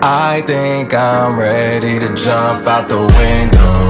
I think I'm ready to jump out the window.